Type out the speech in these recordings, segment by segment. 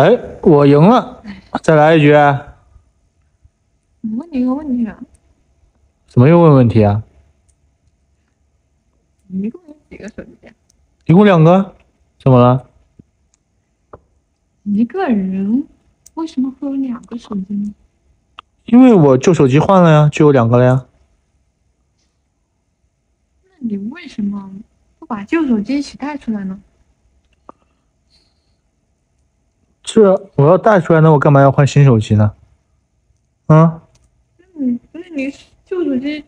哎，我赢了，再来一局。我问你一个问题啊，怎么又问问题啊？一共有几个手机啊？一共两个，怎么了？一个人为什么会有两个手机呢？因为我旧手机换了呀，就有两个了呀。那你为什么不把旧手机一起带出来呢？这我要带出来，那我干嘛要换新手机呢？啊？嗯，不是你旧手机，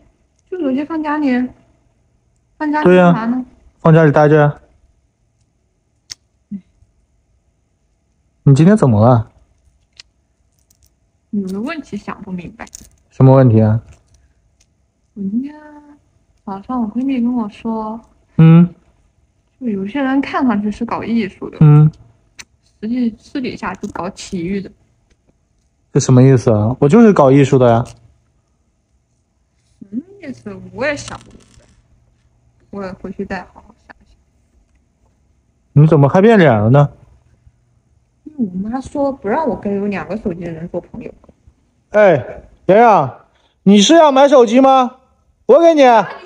旧手机放家里，放家里干嘛呢？放家里待着。你今天怎么了？有个问题想不明白。什么问题啊？我今天早上我闺蜜跟我说，嗯就有些人看上去是搞艺术的，嗯，实际私底下就搞体育的。这什么意思啊？我就是搞艺术的呀。什么意思？我也想不明白。我也回去再好好想一想。你怎么还变脸了呢？因为我妈说不让我跟有两个手机的人做朋友。哎，洋洋，你是要买手机吗？我给你。你